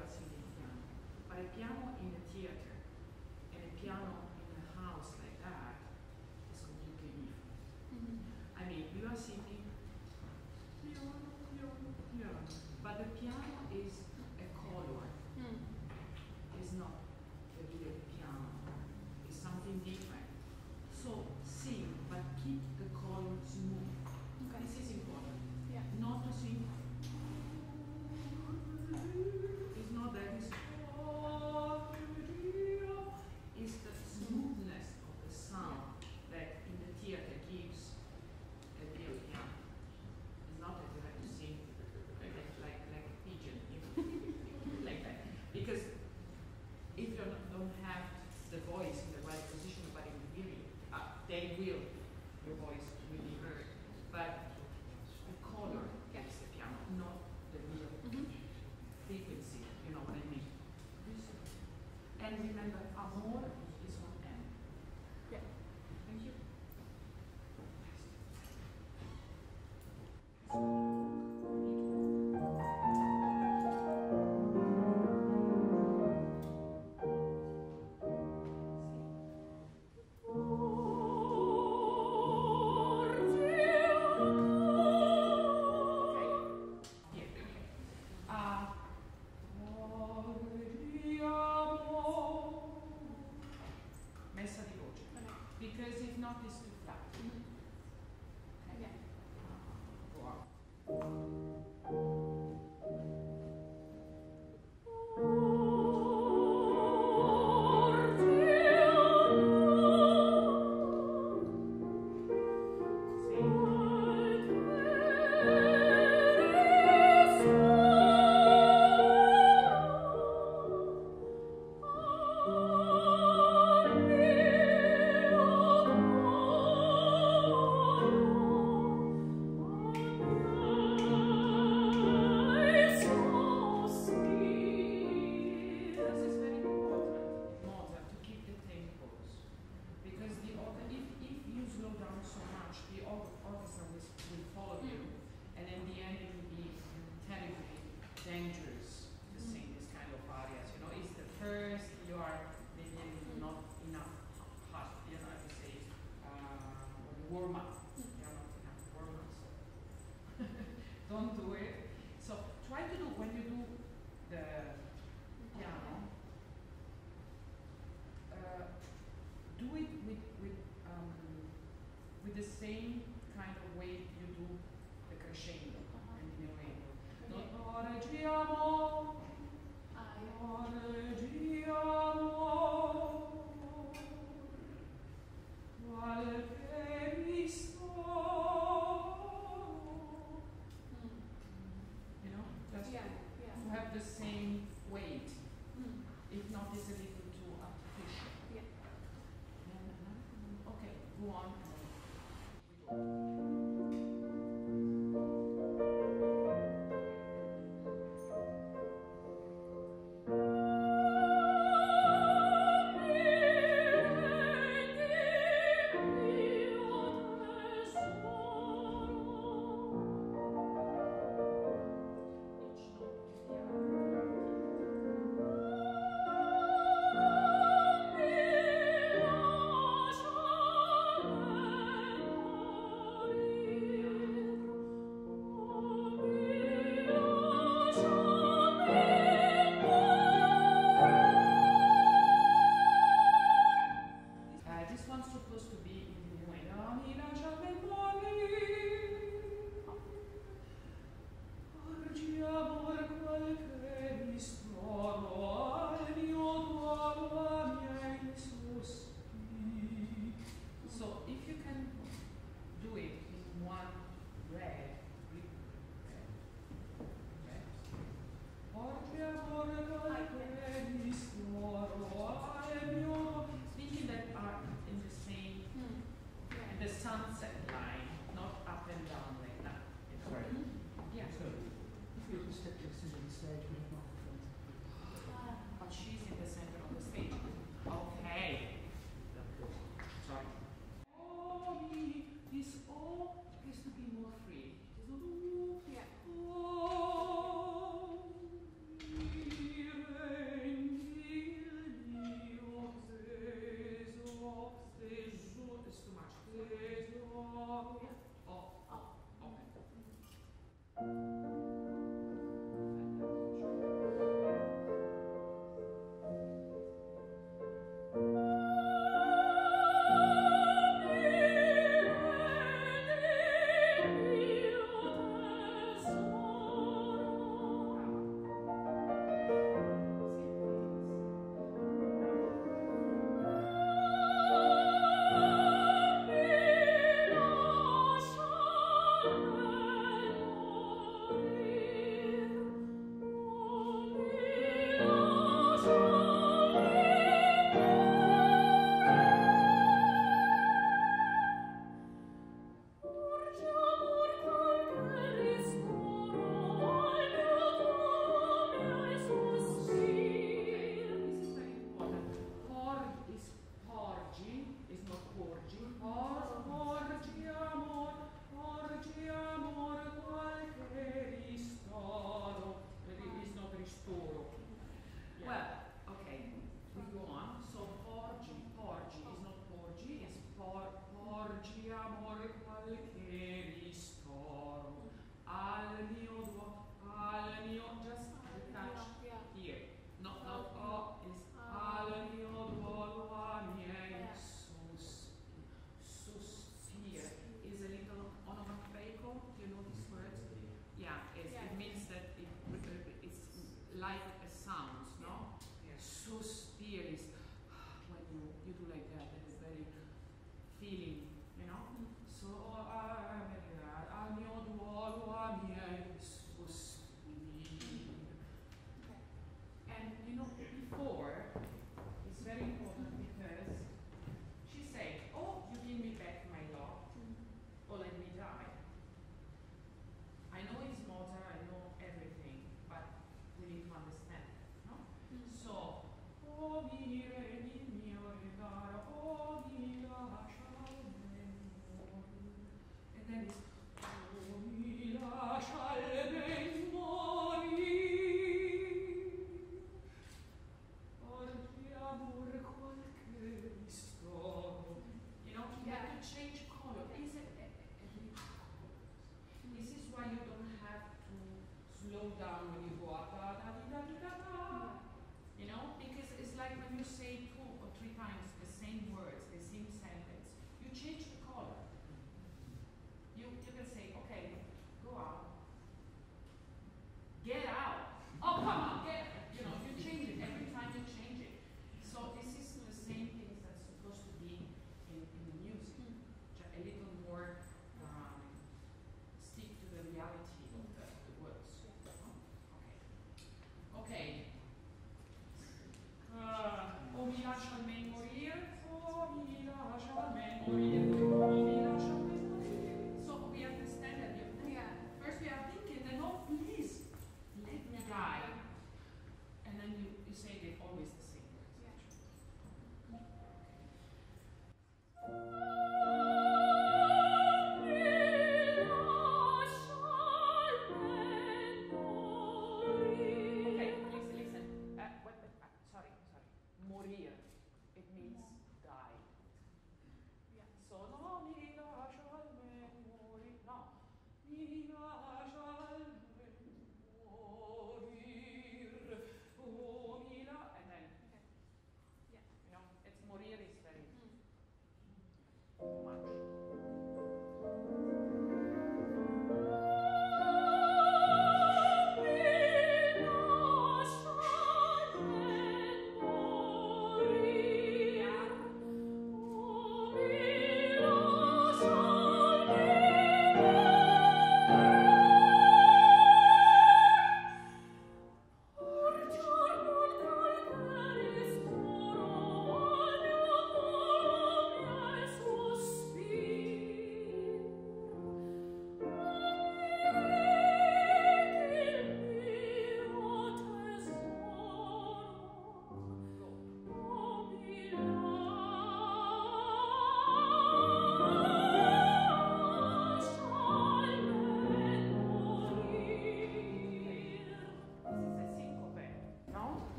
situazioni di piano. But a piano in a theater and a piano in a house like that is completely different. Mm -hmm. I mean, you are singing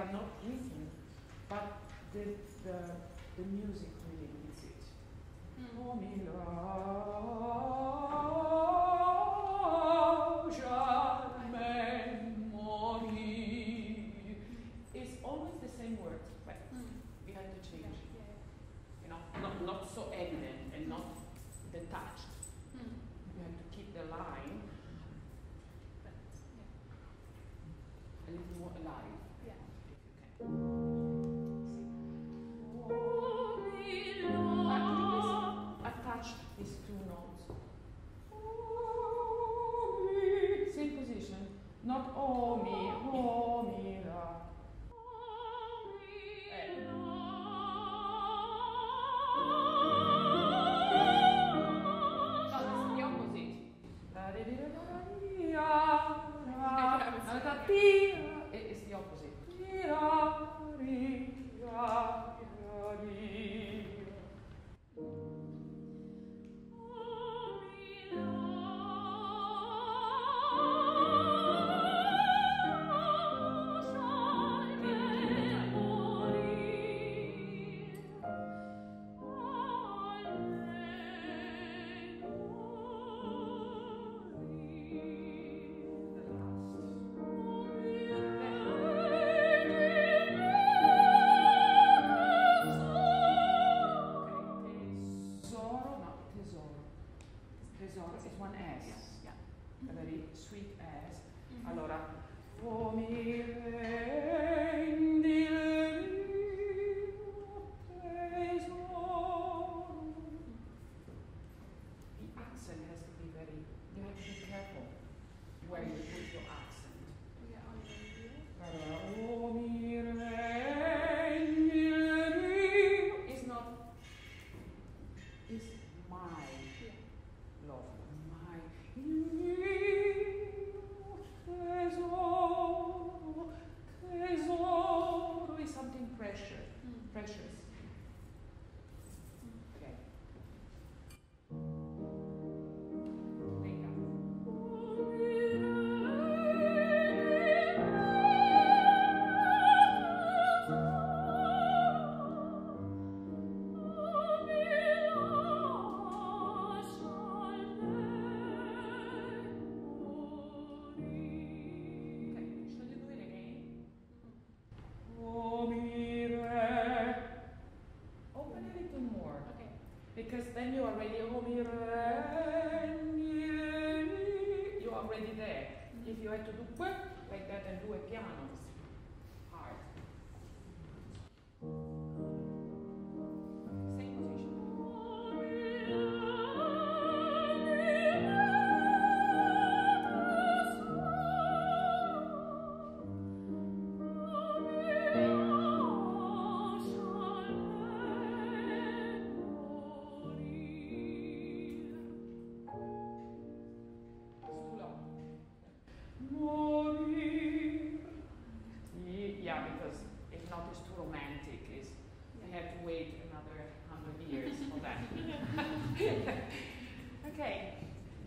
are not eating, but the, the, the music really needs it. Mm.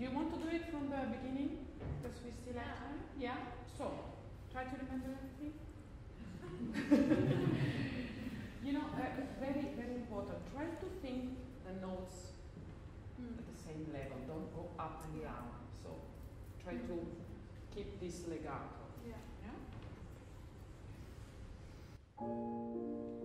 Do you want to do it from the beginning? Because we still have time. Yeah. So, try to remember everything. you know, uh, very, very important. Try to think the notes Mm. at the same level. Don't go up and down. So try to keep this legato. Yeah. Yeah?